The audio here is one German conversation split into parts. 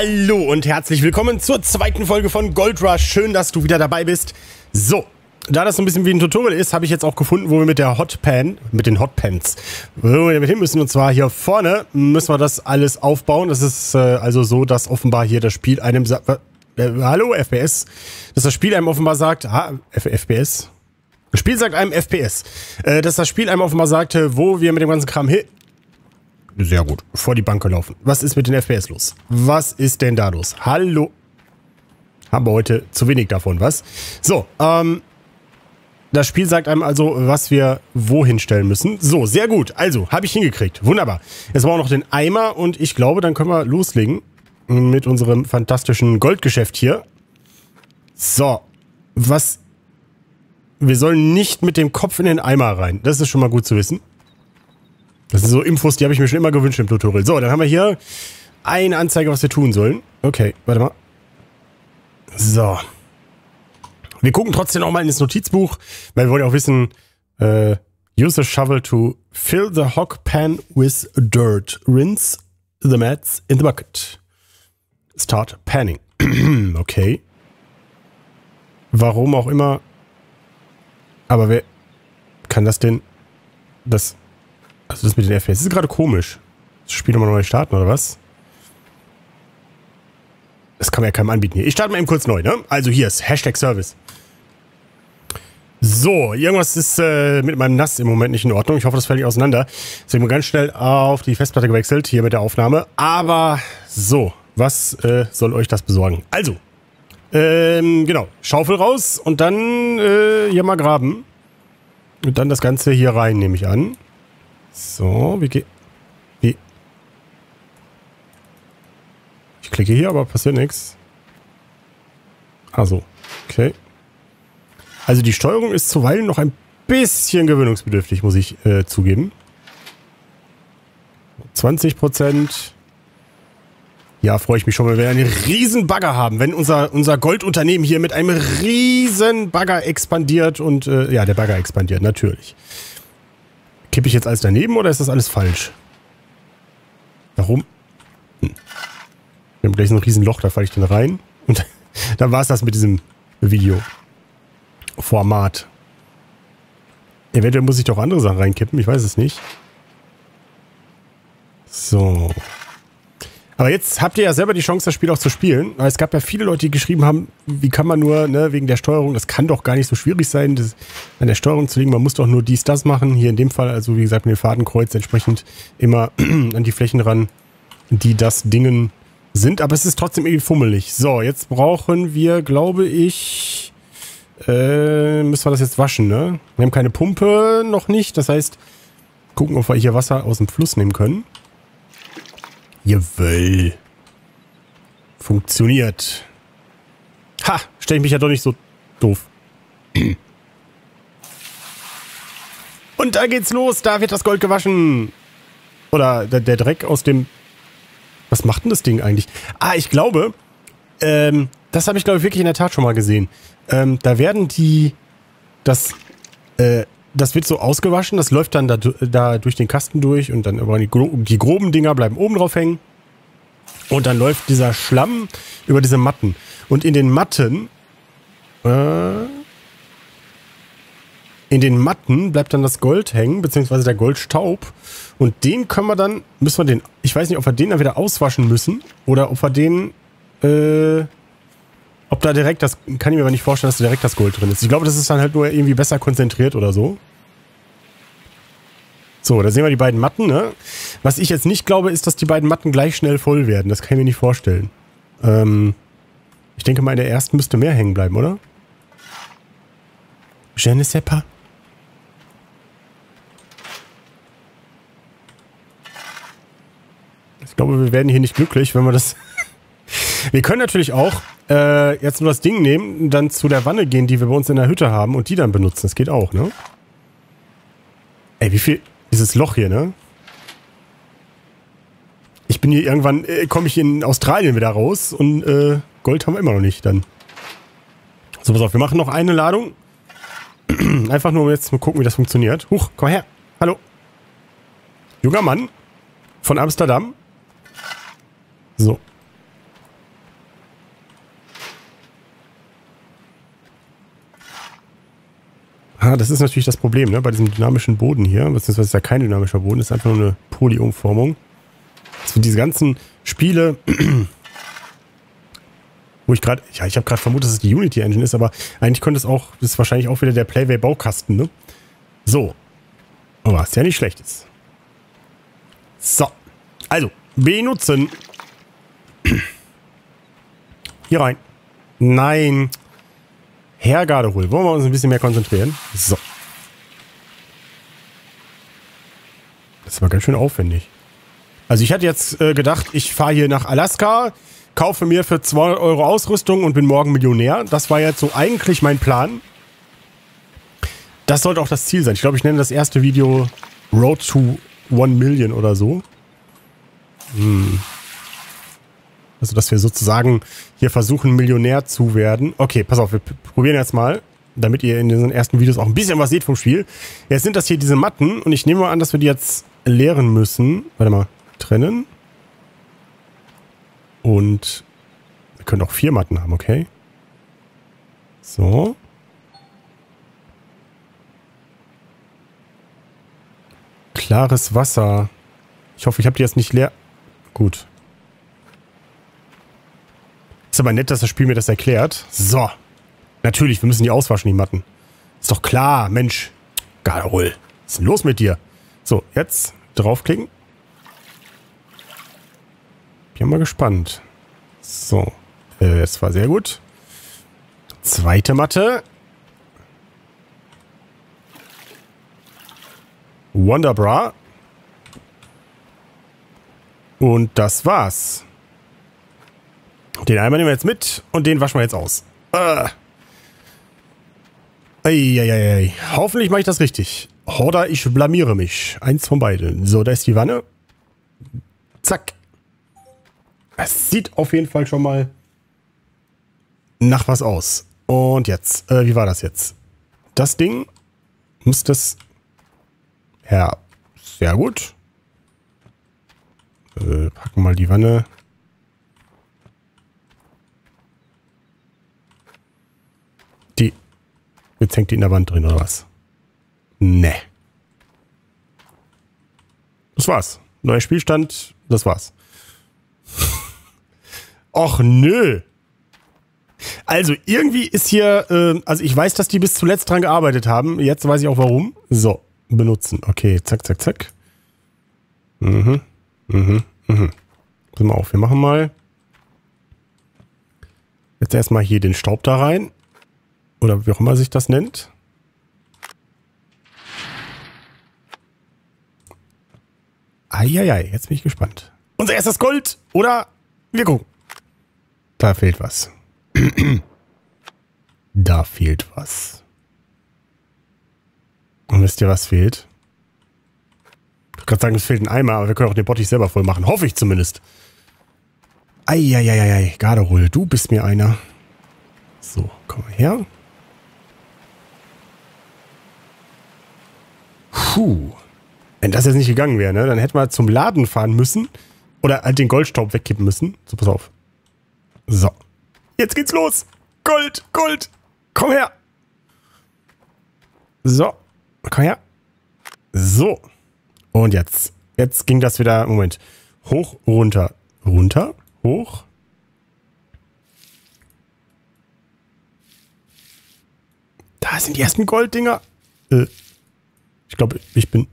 Hallo und herzlich willkommen zur zweiten Folge von Gold Rush. Schön, dass du wieder dabei bist. So, da das so ein bisschen wie ein Tutorial ist, habe ich jetzt auch gefunden, wo wir mit der Hotpan, mit den Hotpans, wo wir damit hin müssen. Und zwar hier vorne müssen wir das alles aufbauen. Das ist äh, also so, dass offenbar hier das Spiel einem sagt, äh, hallo FPS, dass das Spiel einem offenbar sagt, ah, FPS, das Spiel sagt einem FPS, äh, dass das Spiel einem offenbar sagte, wo wir mit dem ganzen Kram hin, sehr gut. Vor die Bank gelaufen. Was ist mit den FPS los? Was ist denn da los? Hallo? Haben wir heute zu wenig davon, was? So, ähm, das Spiel sagt einem also, was wir wohin stellen müssen. So, sehr gut. Also, habe ich hingekriegt. Wunderbar. Jetzt brauchen wir noch den Eimer und ich glaube, dann können wir loslegen mit unserem fantastischen Goldgeschäft hier. So, was... Wir sollen nicht mit dem Kopf in den Eimer rein. Das ist schon mal gut zu wissen. Das sind so Infos, die habe ich mir schon immer gewünscht im Tutorial. So, dann haben wir hier eine Anzeige, was wir tun sollen. Okay, warte mal. So. Wir gucken trotzdem auch mal in das Notizbuch, weil wir wollen ja auch wissen, äh, use a shovel to fill the hog pan with dirt. Rinse the mats in the bucket. Start panning. okay. Warum auch immer. Aber wer kann das denn? Das also das mit den FPS ist gerade komisch. Das Spiel nochmal neu starten, oder was? Das kann man ja keinem anbieten hier. Ich starte mal eben kurz neu, ne? Also hier ist Hashtag Service. So, irgendwas ist äh, mit meinem NAS im Moment nicht in Ordnung. Ich hoffe, das fällt nicht auseinander. Deswegen ganz schnell auf die Festplatte gewechselt, hier mit der Aufnahme. Aber so, was äh, soll euch das besorgen? Also, ähm, genau, Schaufel raus und dann äh, hier mal graben. Und dann das Ganze hier rein, nehme ich an. So, wie geht... Wie... Ich klicke hier, aber passiert nichts. Also, okay. Also die Steuerung ist zuweilen noch ein bisschen gewöhnungsbedürftig, muss ich äh, zugeben. 20 Prozent. Ja, freue ich mich schon, wenn wir einen riesen Bagger haben. Wenn unser, unser Goldunternehmen hier mit einem riesen Bagger expandiert und, äh, ja, der Bagger expandiert, natürlich. Kippe ich jetzt alles daneben oder ist das alles falsch? Warum? Hm. Wir haben gleich so ein Riesenloch, da falle ich dann rein. Und dann war es das mit diesem Video-Format. Eventuell muss ich doch andere Sachen reinkippen, ich weiß es nicht. So. Aber jetzt habt ihr ja selber die Chance, das Spiel auch zu spielen. Es gab ja viele Leute, die geschrieben haben, wie kann man nur, ne, wegen der Steuerung, das kann doch gar nicht so schwierig sein, das an der Steuerung zu liegen. Man muss doch nur dies, das machen. Hier in dem Fall, also wie gesagt, mit dem Fadenkreuz entsprechend immer an die Flächen ran, die das Dingen sind. Aber es ist trotzdem irgendwie fummelig. So, jetzt brauchen wir, glaube ich, äh, müssen wir das jetzt waschen, ne? Wir haben keine Pumpe noch nicht. Das heißt, gucken, ob wir hier Wasser aus dem Fluss nehmen können. Jawoll. Funktioniert. Ha, stell ich mich ja doch nicht so doof. Und da geht's los, da wird das Gold gewaschen. Oder der, der Dreck aus dem... Was macht denn das Ding eigentlich? Ah, ich glaube, ähm, das habe ich glaube ich wirklich in der Tat schon mal gesehen. Ähm, da werden die... Das, äh, das wird so ausgewaschen, das läuft dann da, da durch den Kasten durch und dann aber die, die groben Dinger bleiben oben drauf hängen. Und dann läuft dieser Schlamm über diese Matten. Und in den Matten, äh, in den Matten bleibt dann das Gold hängen, beziehungsweise der Goldstaub. Und den können wir dann, müssen wir den, ich weiß nicht, ob wir den dann wieder auswaschen müssen oder ob wir den, äh, ob da direkt das, kann ich mir aber nicht vorstellen, dass da direkt das Gold drin ist. Ich glaube, das ist dann halt nur irgendwie besser konzentriert oder so. So, da sehen wir die beiden Matten, ne? Was ich jetzt nicht glaube, ist, dass die beiden Matten gleich schnell voll werden. Das kann ich mir nicht vorstellen. Ähm, ich denke mal, in der ersten müsste mehr hängen bleiben, oder? Je ne sais pas. Ich glaube, wir werden hier nicht glücklich, wenn wir das... wir können natürlich auch äh, jetzt nur das Ding nehmen, dann zu der Wanne gehen, die wir bei uns in der Hütte haben und die dann benutzen. Das geht auch, ne? Ey, wie viel... Dieses Loch hier, ne? Ich bin hier irgendwann, äh, komme ich in Australien wieder raus und äh, Gold haben wir immer noch nicht dann. So, pass auf, wir machen noch eine Ladung. Einfach nur um jetzt mal gucken, wie das funktioniert. Huch, komm her. Hallo. Junger Mann von Amsterdam. So. Ah, das ist natürlich das Problem, ne? Bei diesem dynamischen Boden hier, beziehungsweise ist ja kein dynamischer Boden, ist einfach nur eine Polyumformung. Wir diese ganzen Spiele, wo ich gerade, ja, ich habe gerade vermutet, dass es die Unity Engine ist, aber eigentlich könnte es auch, das ist wahrscheinlich auch wieder der Playway Baukasten, ne? So. Oh, was ja nicht schlecht ist. So. Also, benutzen. Hier rein. Nein. Herr Gardehol, wollen wir uns ein bisschen mehr konzentrieren? So. Das war ganz schön aufwendig. Also ich hatte jetzt äh, gedacht, ich fahre hier nach Alaska, kaufe mir für 200 Euro Ausrüstung und bin morgen Millionär. Das war jetzt so eigentlich mein Plan. Das sollte auch das Ziel sein. Ich glaube, ich nenne das erste Video Road to 1 Million oder so. Hm. Also, dass wir sozusagen hier versuchen, Millionär zu werden. Okay, pass auf, wir probieren jetzt mal, damit ihr in diesen ersten Videos auch ein bisschen was seht vom Spiel. Jetzt sind das hier diese Matten und ich nehme mal an, dass wir die jetzt leeren müssen. Warte mal, trennen. Und wir können auch vier Matten haben, okay? So. Klares Wasser. Ich hoffe, ich habe die jetzt nicht leer. Gut. Ist aber nett, dass das Spiel mir das erklärt. So. Natürlich, wir müssen die auswaschen, die Matten. Ist doch klar, Mensch. Garol. Was ist denn los mit dir? So, jetzt draufklicken. Bin mal gespannt. So. Äh, das war sehr gut. Zweite Matte. Wonderbra. Und das war's. Den Eimer nehmen wir jetzt mit und den waschen wir jetzt aus. Äh. Eieiei. Hoffentlich mache ich das richtig. Oder ich blamiere mich. Eins von beiden. So, da ist die Wanne. Zack. Es sieht auf jeden Fall schon mal nach was aus. Und jetzt, äh, wie war das jetzt? Das Ding muss das... Ja, sehr gut. Äh, packen mal die Wanne Jetzt hängt die in der Wand drin, oder was? Ne. Das war's. Neuer Spielstand, das war's. Och nö. Also irgendwie ist hier, äh, also ich weiß, dass die bis zuletzt dran gearbeitet haben. Jetzt weiß ich auch warum. So, benutzen. Okay, zack, zack, zack. Mhm, mhm, mhm. Pass mal auf, wir machen mal jetzt erstmal hier den Staub da rein. Oder wie auch immer sich das nennt. Eieiei, jetzt bin ich gespannt. Unser erstes Gold, oder? Wir gucken. Da fehlt was. da fehlt was. Und wisst ihr, was fehlt? Ich kann sagen, es fehlt ein Eimer, aber wir können auch den Bottich selber voll machen. Hoffe ich zumindest. Eieiei, Garderol, du bist mir einer. So, komm her. Puh. Wenn das jetzt nicht gegangen wäre, ne, dann hätten wir zum Laden fahren müssen oder halt den Goldstaub wegkippen müssen. So, pass auf. So. Jetzt geht's los. Gold, Gold. Komm her. So. Komm her. So. Und jetzt. Jetzt ging das wieder, Moment. Hoch, runter. Runter, hoch. Da sind die ersten Golddinger. Äh, ich glaube, ich bin...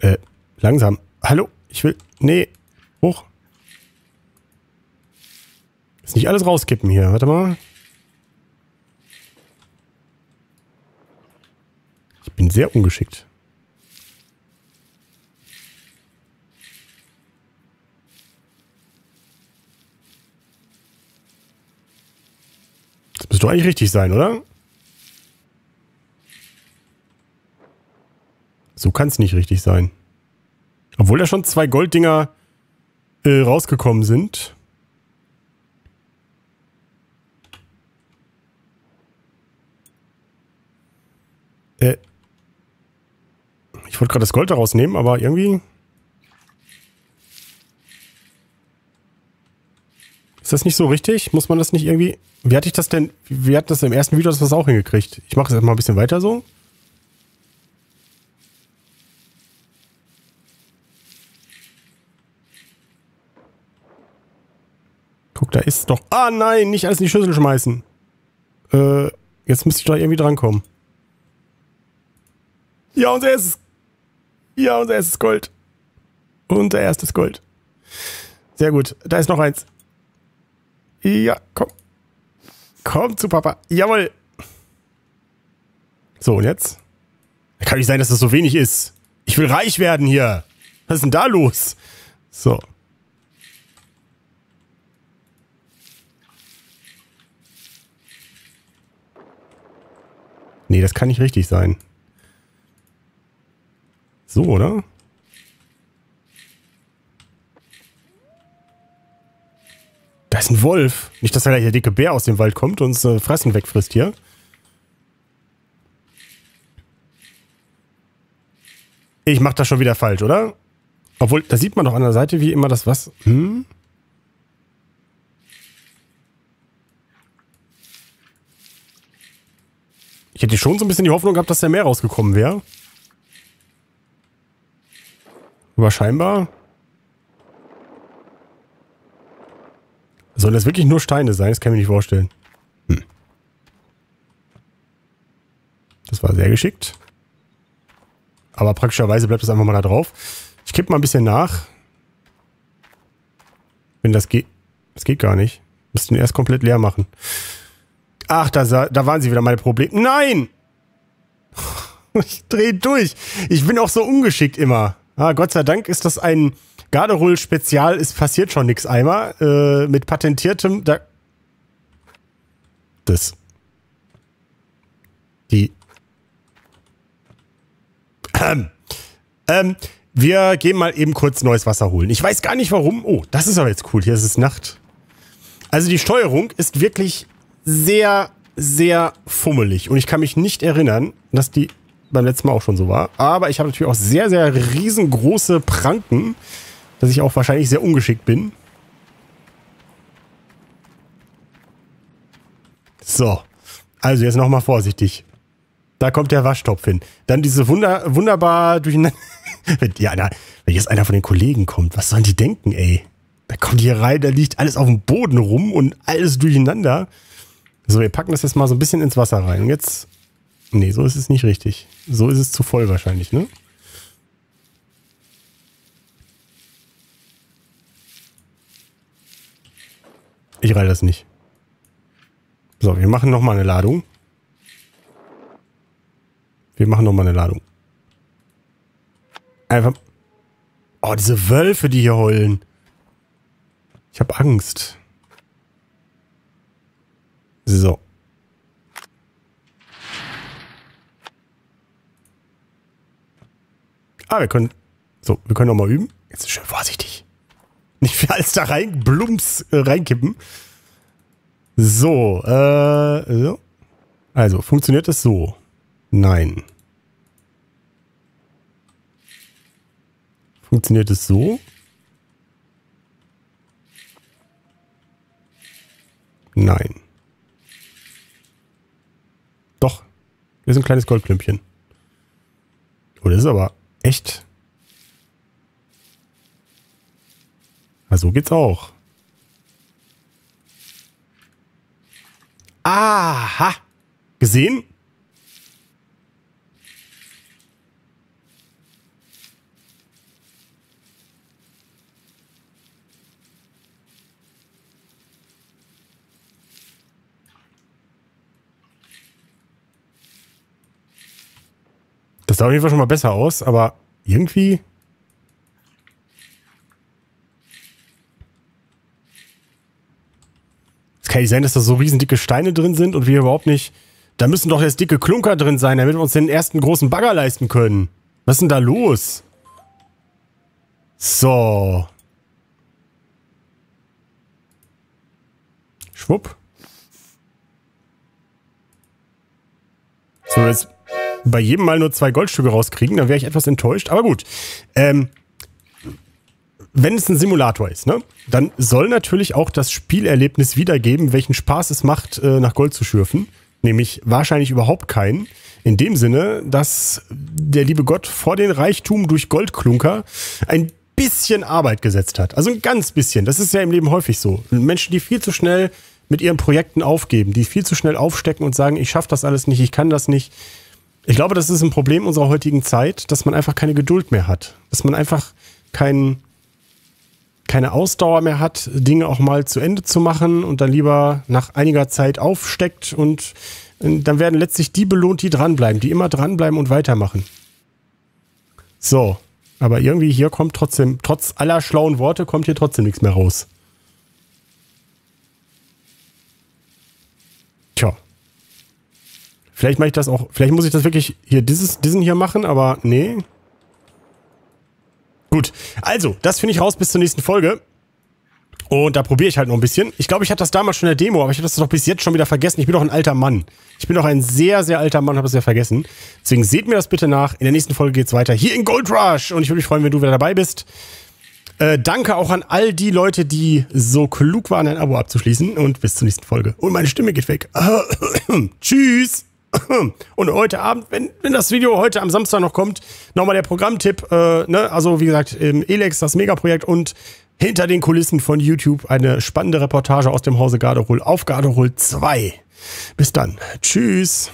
Äh, langsam. Hallo? Ich will... Nee. Hoch. Ist nicht alles rauskippen hier. Warte mal. Ich bin sehr ungeschickt. Doch eigentlich richtig sein, oder? So kann es nicht richtig sein. Obwohl da schon zwei Golddinger äh, rausgekommen sind. Äh, ich wollte gerade das Gold daraus nehmen, aber irgendwie... das nicht so richtig? Muss man das nicht irgendwie... Wie hatte ich das denn... Wie hat das im ersten Video das auch hingekriegt? Ich mache es erstmal ein bisschen weiter so. Guck, da ist doch... Ah, nein, nicht alles in die Schüssel schmeißen. Äh, jetzt müsste ich doch irgendwie drankommen. Ja, unser erstes... Ja, unser erstes Gold. Unser erstes Gold. Sehr gut. Da ist noch eins. Ja, komm. Komm zu Papa. Jawohl. So, und jetzt? Kann nicht sein, dass das so wenig ist. Ich will reich werden hier. Was ist denn da los? So. Nee, das kann nicht richtig sein. So, oder? Ist ein Wolf. Nicht, dass da der dicke Bär aus dem Wald kommt und uns äh, Fressen wegfrisst hier. Ich mach das schon wieder falsch, oder? Obwohl, da sieht man doch an der Seite wie immer das was. Hm? Ich hätte schon so ein bisschen die Hoffnung gehabt, dass der mehr rausgekommen wäre. Aber scheinbar... Sollen das wirklich nur Steine sein? Das kann ich mir nicht vorstellen. Hm. Das war sehr geschickt. Aber praktischerweise bleibt es einfach mal da drauf. Ich kippe mal ein bisschen nach. Wenn das geht. Das geht gar nicht. Müssten erst komplett leer machen. Ach, da, da waren sie wieder meine Probleme. Nein! Ich drehe durch. Ich bin auch so ungeschickt immer. Ah, Gott sei Dank ist das ein Garderol-Spezial. Es passiert schon nichts einmal. Äh, mit patentiertem... Da das. Die. Ähm. Ähm. Wir gehen mal eben kurz neues Wasser holen. Ich weiß gar nicht warum. Oh, das ist aber jetzt cool. Hier ist es Nacht. Also die Steuerung ist wirklich sehr, sehr fummelig. Und ich kann mich nicht erinnern, dass die beim letzten Mal auch schon so war. Aber ich habe natürlich auch sehr, sehr riesengroße Pranken, dass ich auch wahrscheinlich sehr ungeschickt bin. So. Also jetzt nochmal vorsichtig. Da kommt der Waschtopf hin. Dann diese wunder, wunderbar durcheinander... ja, na, wenn jetzt einer von den Kollegen kommt, was sollen die denken, ey? Da kommt hier rein, da liegt alles auf dem Boden rum und alles durcheinander. So, wir packen das jetzt mal so ein bisschen ins Wasser rein. Und jetzt Nee, so ist es nicht richtig. So ist es zu voll wahrscheinlich, ne? Ich reite das nicht. So, wir machen nochmal eine Ladung. Wir machen nochmal eine Ladung. Einfach... Oh, diese Wölfe, die hier heulen. Ich habe Angst. So. Ah, wir können. So, wir können nochmal üben. Jetzt schön vorsichtig. Nicht für alles da rein, blums äh, reinkippen. So, äh, so. Also, funktioniert das so? Nein. Funktioniert es so? Nein. Doch. Hier ist ein kleines Goldklümpchen. Oh, das ist aber Echt? Na, so geht's auch. Aha! Gesehen? Das sah auf jeden Fall schon mal besser aus, aber irgendwie... kann nicht sein, dass da so riesen dicke Steine drin sind und wir überhaupt nicht... Da müssen doch jetzt dicke Klunker drin sein, damit wir uns den ersten großen Bagger leisten können. Was ist denn da los? So. Schwupp. So, jetzt bei jedem Mal nur zwei Goldstücke rauskriegen, dann wäre ich etwas enttäuscht. Aber gut. Ähm, wenn es ein Simulator ist, ne, dann soll natürlich auch das Spielerlebnis wiedergeben, welchen Spaß es macht, äh, nach Gold zu schürfen. Nämlich wahrscheinlich überhaupt keinen. In dem Sinne, dass der liebe Gott vor den Reichtum durch Goldklunker ein bisschen Arbeit gesetzt hat. Also ein ganz bisschen. Das ist ja im Leben häufig so. Menschen, die viel zu schnell mit ihren Projekten aufgeben, die viel zu schnell aufstecken und sagen, ich schaffe das alles nicht, ich kann das nicht. Ich glaube, das ist ein Problem unserer heutigen Zeit, dass man einfach keine Geduld mehr hat. Dass man einfach kein, keine Ausdauer mehr hat, Dinge auch mal zu Ende zu machen und dann lieber nach einiger Zeit aufsteckt und dann werden letztlich die belohnt, die dranbleiben, die immer dranbleiben und weitermachen. So, aber irgendwie hier kommt trotzdem, trotz aller schlauen Worte, kommt hier trotzdem nichts mehr raus. Tja. Vielleicht mache ich das auch, vielleicht muss ich das wirklich hier dieses, diesen hier machen, aber nee. Gut, also, das finde ich raus bis zur nächsten Folge. Und da probiere ich halt noch ein bisschen. Ich glaube, ich hatte das damals schon in der Demo, aber ich habe das doch bis jetzt schon wieder vergessen. Ich bin doch ein alter Mann. Ich bin doch ein sehr, sehr alter Mann, habe es ja vergessen. Deswegen seht mir das bitte nach. In der nächsten Folge geht's weiter hier in Gold Rush. Und ich würde mich freuen, wenn du wieder dabei bist. Äh, danke auch an all die Leute, die so klug waren, ein Abo abzuschließen. Und bis zur nächsten Folge. Und meine Stimme geht weg. Tschüss. Und heute Abend, wenn, wenn das Video heute am Samstag noch kommt, nochmal der Programmtipp. Äh, ne? Also wie gesagt, Elex, das Megaprojekt und hinter den Kulissen von YouTube eine spannende Reportage aus dem Hause Garderol auf Garderol 2. Bis dann. Tschüss.